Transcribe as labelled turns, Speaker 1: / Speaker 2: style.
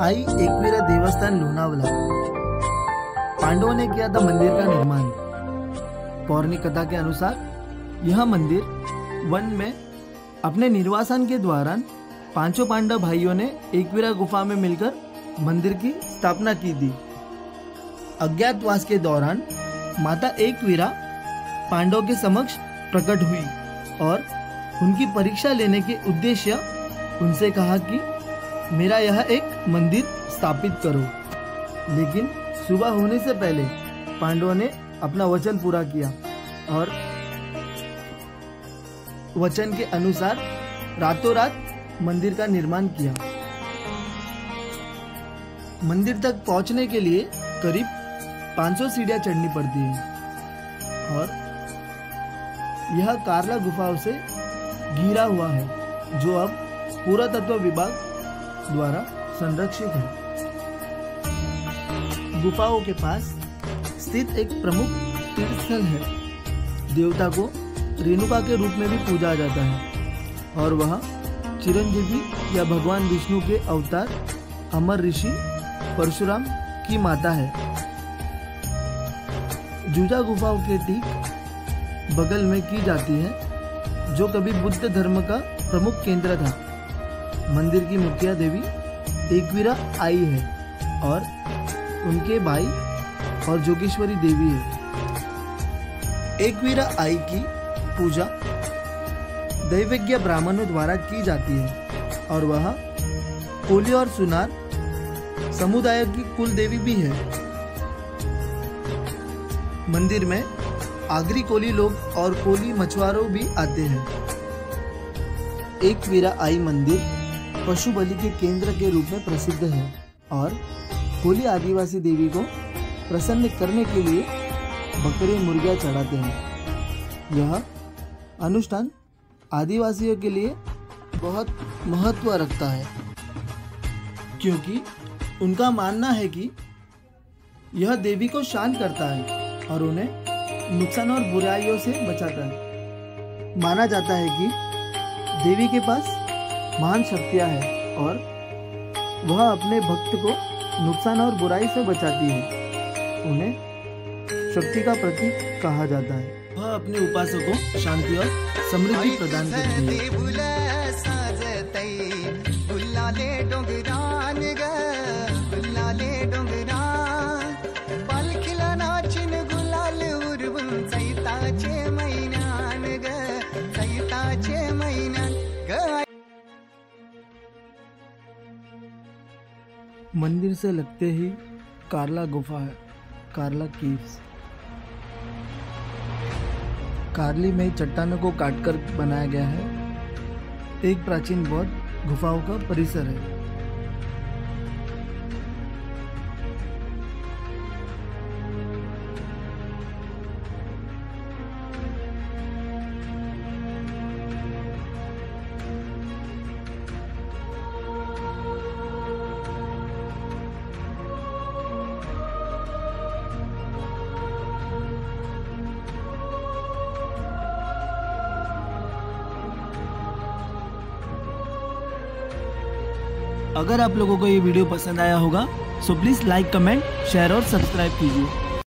Speaker 1: आई एकवीरा देवस्थान लोनावला। पांडवों ने किया था मंदिर का निर्माण। पौराणिक कथा के अनुसार, यह मंदिर वन में अपने निर्वासन के दौरान पाँचों पांडव भाइयों ने एकवीरा गुफा में मिलकर मंदिर की स्थापना की थी। अज्ञातवास के दौरान माता एकवीरा पांडव के समक्ष प्रकट हुई और उनकी परीक्षा लेने के उद्देश्य उनसे कहा कि मेरा यह एक मंदिर स्थापित करो। लेकिन सुबह होने से पहले पांडवों ने अपना वचन पूरा किया और वचन के अनुसार रातों रात मंदिर का निर्माण किया। मंदिर तक पहुँचने के लिए करीब 500 सीढ़ियाँ चढ़नी पड़ती है और यह कारला गुफाओं से घिरा हुआ है, जो अब पुरातत्व विभाग द्वारा संरक्षित है। गुफाओं के पास स्थित एक प्रमुख तीर्थ स्थल है। देवता को रेणुका के रूप में भी पूजा जाता है और वह चिरंजीवी या भगवान विष्णु के अवतार अमर ऋषि परशुराम की माता है। जूजा गुफाओं के ठीक बगल में की जाती है, जो कभी बुद्ध धर्म का प्रमुख केंद्र था। मंदिर की मुखिया देवी एकवीरा आई है और उनके भाई और जोगेश्वरी देवी है। एकवीरा आई की पूजा दैवज्ञ ब्राह्मणों द्वारा की जाती है और वह कोली और सुनार समुदाय की कुल देवी भी है। मंदिर में आगरी कोली लोग और कोली मछुआरों भी आते हैं। एक वीरा आई मंदिर पशु बलि के केंद्र के रूप में प्रसिद्ध है और होली आदिवासी देवी को प्रसन्न करने के लिए बकरे मुर्गियाँ चढ़ाते हैं। यह अनुष्ठान आदिवासियों के लिए बहुत महत्व रखता है, क्योंकि उनका मानना है कि यह देवी को शांत करता है और उन्हें नुकसान और बुराइयों से बचाता है। माना जाता है कि देवी के पास महान शक्तियाँ हैं और वह अपने भक्त को नुकसान और बुराई से बचाती है। उन्हें शक्ति का प्रतीक कहा जाता है। वह अपने उपासकों को शांति और समृद्धि प्रदान करती है। मंदिर से लगते ही कारला गुफा है, कारला कीव्स। कार्ली में चट्टानों को काटकर बनाया गया है। एक प्राचीन बौद्ध गुफाओं का परिसर है। अगर आप लोगों को ये वीडियो पसंद आया होगा so please like comment share और सब्सक्राइब कीजिए।